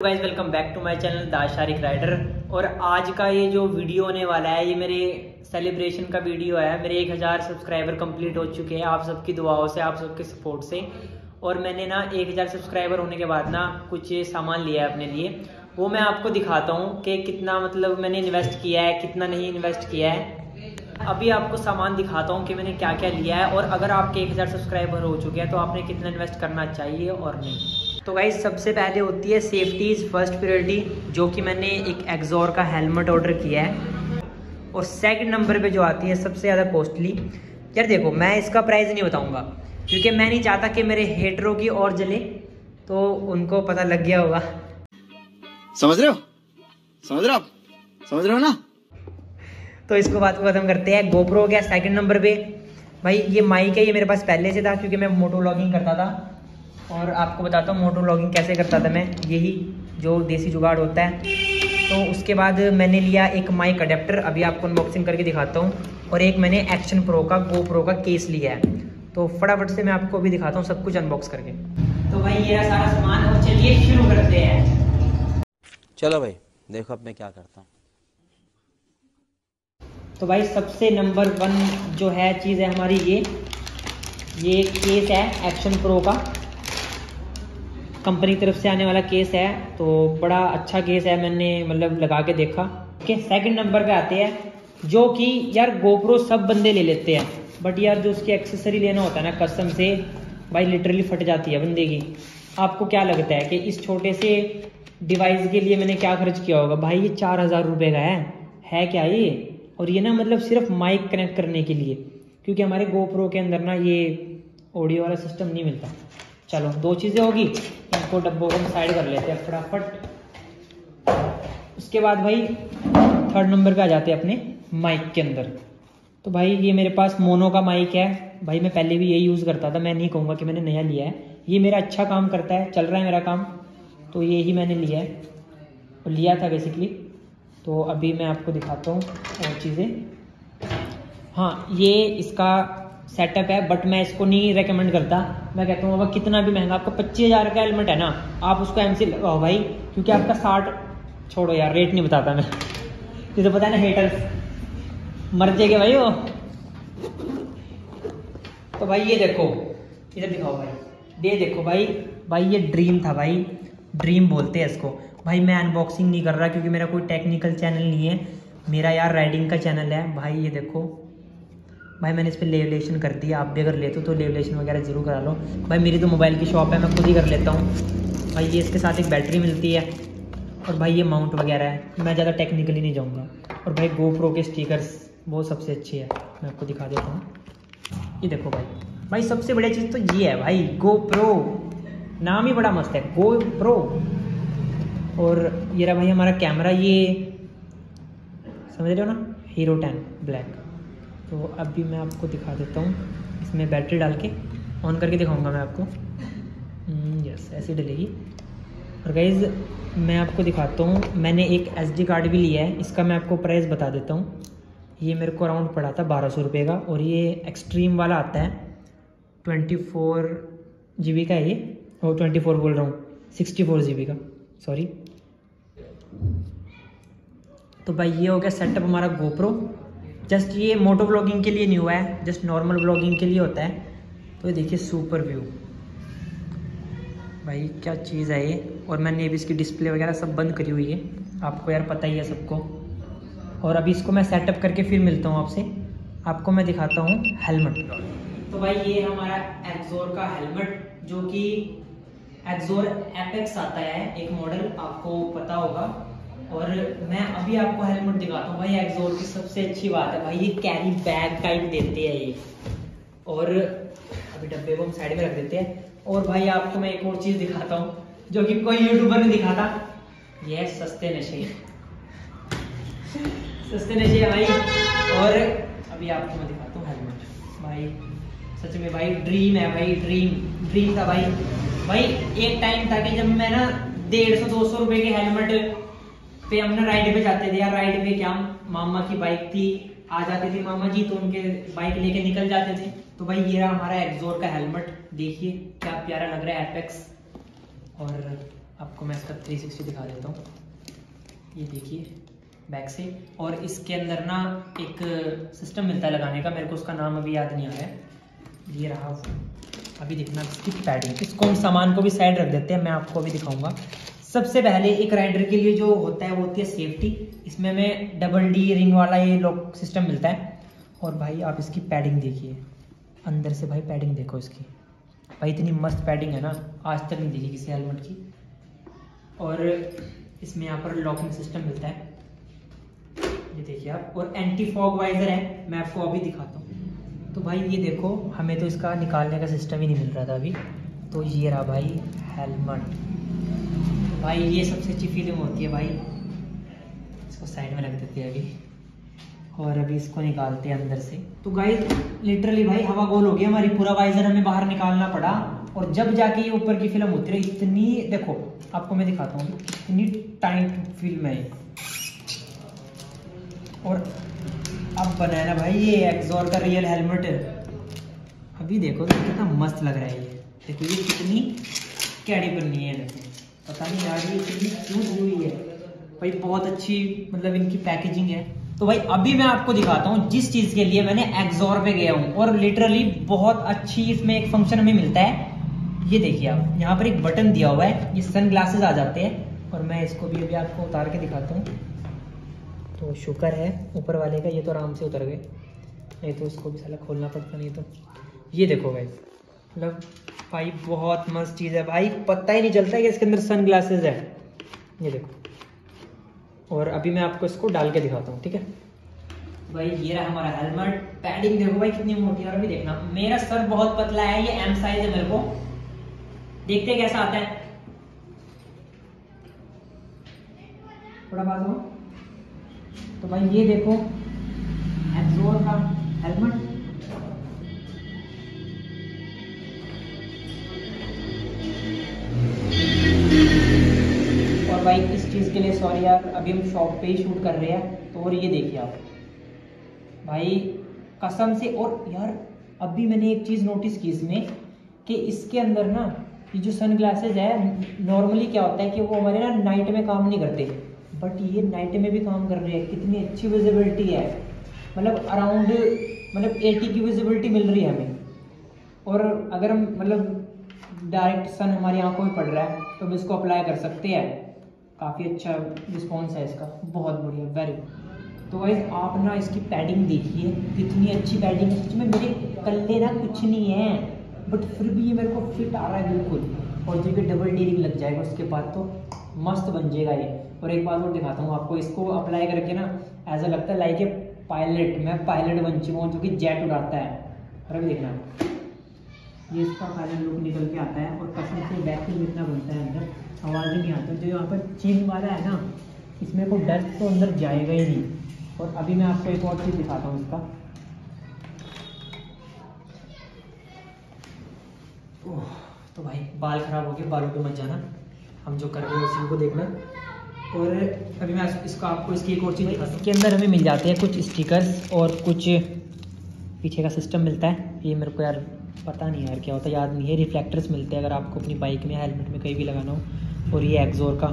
Guys welcome back to my channel Dasharik rider और आज का ये जो वीडियो होने वाला है, ये मेरे सेलिब्रेशन का वीडियो है। मेरे एक हज़ार सब्सक्राइबर कंप्लीट हो चुके हैं। आप सबकी दुआओं से, आप सबके सपोर्ट से। और मैंने ना एक हज़ार सब्सक्राइबर होने के बाद ना कुछ सामान लिया है अपने लिए। वो मैं आपको दिखाता हूँ कि कितना मतलब मैंने इन्वेस्ट किया है, कितना नहीं इन्वेस्ट किया है। अभी आपको सामान दिखाता हूँ कि मैंने क्या क्या लिया है। और अगर आपके एक हज़ार सब्सक्राइबर हो चुके हैं तो आपने कितना इन्वेस्ट करना चाहिए और नहीं। तो गाइज़ सबसे पहले होती है सेफ्टी इज़ फ़र्स्ट प्रायोरिटी जो कि मैंने एक एग्जोर का हेलमेट ऑर्डर किया है। और सेकंड नंबर पे जो आती है सबसे ज़्यादा कॉस्टली यार देखो मैं इसका प्राइस नहीं बताऊँगा क्योंकि मैं नहीं चाहता कि मेरे हेटरों की और जले तो उनको पता लग गया होगा। समझ रहे हो? समझ रहे हो समझ रहे हो ना? तो इसको बात को खत्म करते हैं। गोप्रो हो गया सेकंड नंबर पे। भाई ये माइक है ये मेरे पास पहले से था क्योंकि मैं मोटो व्लॉगिंग करता था। और आपको बताता हूँ मोटो लॉगिंग कैसे करता था मैं। यही जो देसी जुगाड़ होता है। तो उसके बाद मैंने लिया एक माइक अडेप्टर अभी आपको अनबॉक्सिंग करके दिखाता हूँ। और एक मैंने एक्शन प्रो का गो प्रो का केस लिया है। तो फटाफट से मैं आपको अभी दिखाता हूँ सब कुछ अनबॉक्स करके। तो भाई ये सारा सामान। और चलिए शुरू करते हैं। चलो भाई देखो अब मैं क्या करता हूँ। तो भाई सबसे नंबर वन जो है चीज़ है हमारी ये। ये केस है एक्शन प्रो का। कंपनी की तरफ़ से आने वाला केस है तो बड़ा अच्छा केस है, मैंने मतलब लगा के देखा। ओके सेकंड नंबर पे आते हैं, जो कि यार गोप्रो सब बंदे ले लेते हैं बट यार जो उसकी एक्सेसरी लेना होता है ना कसम से, भाई लिटरली फट जाती है बंदे की। आपको क्या लगता है कि इस छोटे से डिवाइस के लिए मैंने क्या खर्च किया होगा? भाई ये चार हज़ार रुपये का है है क्या ये? और ये ना मतलब सिर्फ़ माइक कनेक्ट करने के लिए, क्योंकि हमारे गोप्रो के अंदर ना ये ऑडियो वाला सिस्टम नहीं मिलता। चलो, दो चीज़ें होगी। इनको डब्बों को साइड कर लेते हैं फटाफट। उसके बाद भाई थर्ड नंबर पे आ जाते हैं अपने माइक के अंदर। तो भाई, ये मेरे पास मोनो का माइक है। भाई, मैं पहले भी यही यूज़ करता था, मैं नहीं कहूँगा कि मैंने नया लिया है। ये मेरा अच्छा काम करता है, चल रहा है मेरा काम तो ये ही मैंने लिया है। और लिया था बेसिकली तो अभी मैं आपको दिखाता हूँ और चीज़ें। हाँ ये इसका सेटअप है बट मैं इसको नहीं रेकमेंड करता। मैं कहता हूँ अब कितना भी महँगा, आपका पच्चीस हज़ार का हेलमेट है ना, आप उसको एम सी लगाओ भाई, क्योंकि आपका साठ छोड़ो यार रेट नहीं बताता मैं। ये तो पता है ना हेटर मर जाएगा भाई वो। तो भाई ये देखो, इधर दिखाओ भाई। ये देखो भाई भाई ये ड्रीम था भाई। ड्रीम बोलते हैं इसको। भाई मैं अनबॉक्सिंग नहीं कर रहा क्योंकि मेरा कोई टेक्निकल चैनल नहीं है। मेरा यार राइडिंग का चैनल है। भाई ये देखो भाई, मैंने इस पर लेवलेशन कर दिया आप भी अगर लेते हो तो लेवलेशन वगैरह ज़रूर करा लो। भाई, मेरी तो मोबाइल की शॉप है, मैं खुद ही कर लेता हूँ। भाई, ये इसके साथ एक बैटरी मिलती है और भाई, ये माउंट वगैरह है। मैं ज़्यादा टेक्निकली नहीं जाऊँगा। और भाई गो प्रो के स्टिकर्स वो सबसे अच्छे है। मैं आपको दिखा देता हूँ। ये देखो भाई। भाई, सबसे बढ़िया चीज़ तो ये है भाई गो प्रो नाम ही बड़ा मस्त है गो प्रो और ये रहा भाई हमारा कैमरा, ये समझ रहे हो ना? हीरो टेन ब्लैक तो अभी मैं आपको दिखा देता हूँ। इसमें बैटरी डाल के ऑन करके दिखाऊँगा मैं आपको। यस ऐसी डलेगी। और गाइज़ मैं आपको दिखाता हूँ। मैंने एक एसडी कार्ड भी लिया है। इसका मैं आपको प्राइस बता देता हूँ। ये मेरे को अराउंड पड़ा था बारह सौ रुपये का। और ये एक्सट्रीम वाला आता है। ट्वेंटी फोर जी बी का ये। और ट्वेंटी फोर बोल रहा हूँ। सिक्सटी फोर जी बी का। सॉरी तो भाई, ये हो गया सेटअप हमारा गोप्रो जस्ट ये मोटो ब्लॉगिंग के लिए नहीं हुआ है, जस्ट नॉर्मल ब्लॉगिंग के लिए होता है। तो ये देखिए सुपर व्यू भाई, क्या चीज़ है ये? और मैंने अभी इसकी डिस्प्ले वगैरह सब बंद करी हुई है। आपको यार पता ही है सबको। और अभी इसको मैं सेटअप करके फिर मिलता हूँ आपसे। आपको मैं दिखाता हूँ हेलमेट तो भाई, ये हमारा एक्जोर का हेलमेट जो कि एक्जोर एपेक्स आता है, एक मॉडल आपको पता होगा। और मैं अभी आपको हेलमेट दिखाता हूँ भाई एक्सोर की सबसे अच्छी बात है भाई, ये कैरी बैग टाइप देते हैं ये। और अभी डब्बे को हम साइड में रख देते हैं। और भाई, आपको मैं एक और चीज़ दिखाता हूँ, जो कि कोई यूट्यूबर नहीं दिखाता। ये सस्ते नशे। सस्ते नशे भाई। और अभी आपको मैं दिखाता हूँ हेलमेट भाई, सच में भाई ड्रीम है भाई ड्रीम ड्रीम था भाई। भाई, एक टाइम था कि जब मैं ना डेढ़ सौ, दो सौ रुपए के हेलमेट पे हमने राइड पे जाते थे यार राइड पे क्या मामा की बाइक थी, आ जाते थे मामा जी तो उनके बाइक लेके निकल जाते थे। तो भाई ये रहा हमारा एक्सोर का हेलमेट देखिए क्या प्यारा लग रहा है एपेक्स और आपको मैं इसका 360 दिखा देता हूँ। ये देखिए बैक से। और इसके अंदर ना एक सिस्टम मिलता है लगाने का, मेरे को उसका नाम अभी याद नहीं आ रहा है। ये रहा अभी देखना, इसकी पैडिंग इसको हम सामान को भी साइड रख देते हैं, मैं आपको अभी दिखाऊँगा। सबसे पहले एक राइडर के लिए जो होता है, वो होती है सेफ्टी इसमें हमें डबल डी रिंग वाला ये लॉक सिस्टम मिलता है। और भाई आप इसकी पैडिंग देखिए। अंदर से भाई पैडिंग देखो इसकी। भाई इतनी मस्त पैडिंग है ना, आज तक नहीं देखी किसी हेलमेट की। और इसमें यहाँ पर लॉकिंग सिस्टम मिलता है। ये देखिए आप। और एंटी फॉग वाइजर है। मैं आपको अभी दिखाता हूँ। तो भाई ये देखो, हमें तो इसका निकालने का सिस्टम ही नहीं मिल रहा था अभी। तो ये रहा भाई हेलमेट भाई, ये सबसे अच्छी फीलिंग होती है भाई। इसको साइड में रख देते हैं अभी। और अभी इसको निकालते हैं अंदर से। तो गाइस लिटरली भाई, हवा गोल हो गई हमारी। पूरा वाइजर हमें बाहर निकालना पड़ा। और जब जाके ये ऊपर की फ़िल्म है इतनी, देखो, आपको मैं दिखाता हूँ। इतनी टाइट फ़िल्म है और अब बनाया ना भाई, ये एक्सोर का रियल हेलमेट है। अभी देखो तो कितना मस्त लग रहा है ये। देखो, ये कितनी कैडी बननी है। पता नहीं यार, ये कितनी क्यूट हुई है? भाई, बहुत अच्छी मतलब इनकी पैकेजिंग है। तो भाई, अभी मैं आपको दिखाता हूँ जिस चीज़ के लिए मैंने एक्सोर पे गया हूँ। और लिटरली बहुत अच्छी इसमें एक फ़ंक्शन हमें मिलता है। ये देखिए आप, यहाँ पर एक बटन दिया हुआ है। ये सन ग्लासेस आ जाते हैं। और मैं इसको भी अभी आपको उतार के दिखाता हूँ। तो शुक्र है, ऊपर वाले का ये तो आराम से उतर गए। नहीं तो इसको भी साला खोलना पड़ता नहीं तो। ये देखो भाई मतलब भाई बहुत मस्त चीज़ है। भाई पता ही नहीं चलता कि इसके अंदर सन ग्लासेज है। ये देखो। और अभी मैं आपको इसको डाल के दिखाता हूँ, ठीक है? भाई, ये रहा हमारा हेलमेट पैडिंग देखो भाई कितनी मोटी है, और अभी देखना। मेरा सर बहुत पतला है, ये एम साइज़ है मेरे को। देखते कैसा आता है। थोड़ा बात हो। तो भाई ये देखो एब्जोर का हेलमेट चीज़ के लिए? सॉरी यार, अभी हम शॉप पे ही शूट कर रहे हैं तो और ये देखिए आप। भाई, कसम से, और यार, अभी मैंने एक चीज़ नोटिस की इसमें, कि इसके अंदर ना, ये जो सन ग्लासेज है नॉर्मली क्या होता है कि वो हमारे ना नाइट में काम नहीं करते। बट ये नाइट में भी काम कर रहे हैं, कितनी अच्छी विजिबिलिटी है। मतलब अराउंड मतलब 80 की विजिबिलिटी मिल रही है हमें। और अगर हम मतलब डायरेक्ट सन हमारी आँखों में पड़ रहा है तो हम इसको अप्लाई कर सकते हैं। काफ़ी अच्छा रिस्पॉन्स है इसका। बहुत बढ़िया वेरी तो वाइज आप ना इसकी पैडिंग देखिए कितनी अच्छी पैडिंग है। इसमें मेरे कल्ले ना कुछ नहीं है बट फिर भी ये मेरे को फिट आ रहा है बिल्कुल। और जब ये डबल डीरिंग लग जाएगा उसके बाद तो मस्त बन जाएगा ये। और एक बात और दिखाता हूँ आपको, इसको अप्लाई करके ना, ऐसा लगता है लाइक ए पायलट मैं पायलट बन चुका हूँ जो कि जेट उड़ाता है। और अभी देखना। ये इसका फाइनल लुक निकल के आता है और कसम से से जितना बनता है अंदर, आवाज़ ही नहीं आता। जो यहाँ पर चीन वाला है ना, इसमें कोई डस्ट तो अंदर जाएगा ही नहीं। और अभी मैं आपको एक और चीज़ दिखाता हूँ इसका। तो भाई, बाल ख़राब हो गए बालों पे मत जाना। हम जो कर रहे हैं उसी को देखना। और अभी मैं इसको आपको, इसकी एक और चीज़ दिखाता हूँ। इसके अंदर हमें मिल जाते हैं कुछ स्टिकर्स और कुछ पीछे का सिस्टम मिलता है। ये मेरे को यार पता नहीं यार क्या होता, याद नहीं है। रिफ्लेक्टर्स मिलते हैं अगर आपको अपनी बाइक में हेलमेट में कहीं भी लगाना हो। और ये एक्जोर का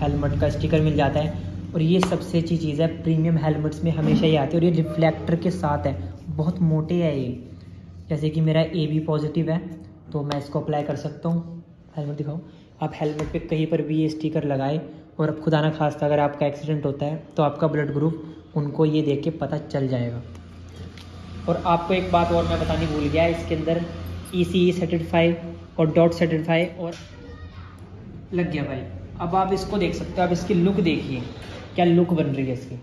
हेलमेट का स्टिकर मिल जाता है। और ये सबसे अच्छी चीज़ है प्रीमियम हेलमेट्स में हमेशा ही आती है और ये रिफ्लेक्टर के साथ है। बहुत मोटे है ये। जैसे कि मेरा ए बी पॉजिटिव है तो मैं इसको अप्लाई कर सकता हूँ। हेलमेट दिखाओ। आप हेलमेट पे कहीं पर भी ये स्टिकर लगाए और अब खुदा ना खास्ता अगर आपका एक्सीडेंट होता है तो आपका ब्लड ग्रुप उनको ये देख के पता चल जाएगा। और आपको एक बात और मैं बतानी भूल गया, इसके अंदर ई सी ई सर्टिफाई और डॉट सर्टिफाई और लग गया भाई। अब आप इसको देख सकते हो, आप इसकी लुक देखिए, क्या लुक बन रही है इसकी।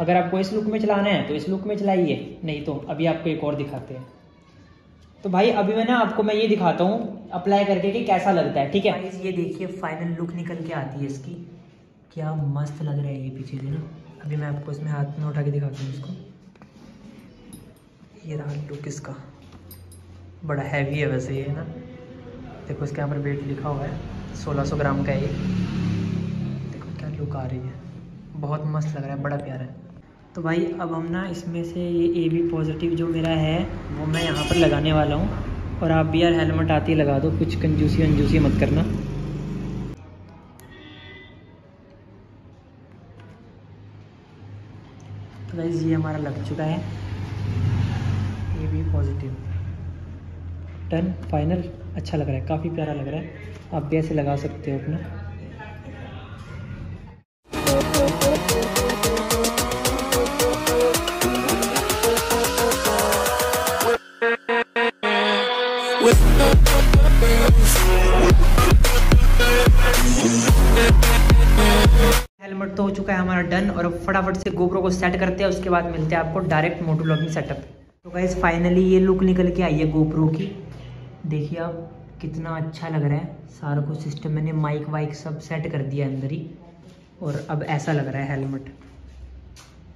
अगर आपको इस लुक में चलाना है तो इस लुक में चलाइए, नहीं तो अभी आपको एक और दिखाते हैं। तो भाई, अभी मैं ना आपको मैं ये दिखाता हूँ अप्लाई करके कि कैसा लगता है, ठीक है? ये देखिए फाइनल लुक निकल के आती है इसकी। क्या मस्त लग रहा है ये पीछे ना? अभी मैं आपको इसमें हाथ में उठा के दिखाता हूँ इसको। ये रहा लुक इसका। बड़ा हैवी है वैसे ये ना। देखो इसके यहाँ पर वेट लिखा हुआ है 1600 ग्राम का एक। देखो क्या लुक आ रही है। बहुत मस्त लग रहा है, बड़ा प्यारा है। तो भाई, अब हम ना इसमें से ये ए बी पॉजिटिव जो मेरा है, वो मैं यहाँ पर लगाने वाला हूँ। और आप भी यार हेलमेट आती लगा दो, कुछ कंजूसी वंजूसी मत करना। तो भाई ये हमारा लग चुका है। भी पॉजिटिव डन फाइनल अच्छा लग रहा है, काफ़ी प्यारा लग रहा है। आप भी ऐसे लगा सकते हो अपना। हेलमेट तो हो चुका है हमारा डन और फटाफट से गोप्रो को सेट करते हैं, उसके बाद मिलते हैं आपको डायरेक्ट मोटो लॉगिंग सेटअप तो गाइज़ फाइनली ये लुक निकल के आई है गोप्रो की। देखिए आप, कितना अच्छा लग रहा है। सारा कुछ सिस्टम मैंने माइक वाइक सब सेट कर दिया अंदर ही। और अब ऐसा लग रहा है हेलमेट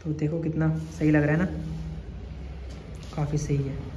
तो देखो कितना सही लग रहा है ना? काफ़ी सही है।